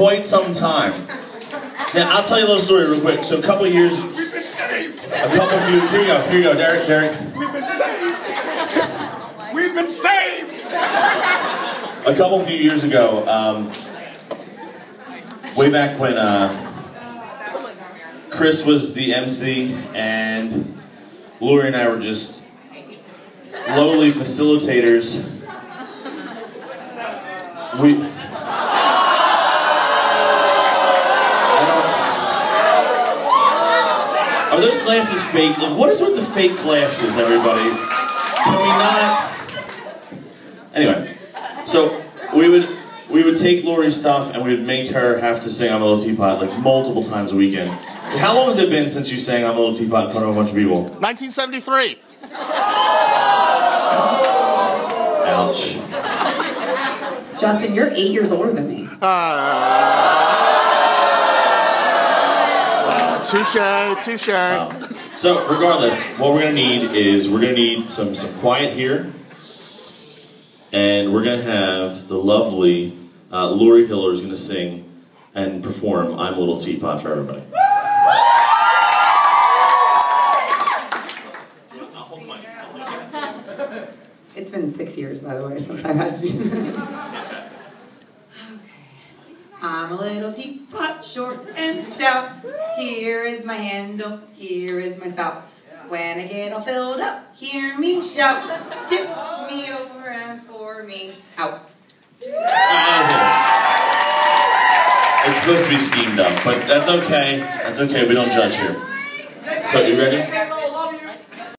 quite some time. Now, I'll tell you a little story real quick. So a couple of years, a We've been saved. A couple of years, here you go, here you go, Derek, Derek. We've been saved. We've been saved. A couple few years ago, um, way back when uh, Chris was the MC and Lori and I were just lowly facilitators. We. Are those glasses fake? Like, What is with the fake glasses, everybody? Can we not? Anyway, so we would we would take Lori's stuff and we would make her have to sing "I'm a Little Teapot" like multiple times a weekend. How long has it been since you sang "I'm a Little Teapot" in front of a bunch of people? 1973. Ouch. Justin, you're eight years older than me. Uh, Touche, touche. So regardless, what we're gonna need is we're gonna need some some quiet here, and we're gonna have the lovely uh, Lori Hiller is gonna sing and perform "I'm a Little Teapot" for everybody. It's been six years, by the way, since I've had to do this. I'm a little teapot, short and stout. Here is my handle, here is my spout. When I get all filled up, hear me shout. Tip me over and pour me out. It's supposed to be steamed up, but that's okay. That's okay. We don't judge here. So, you ready?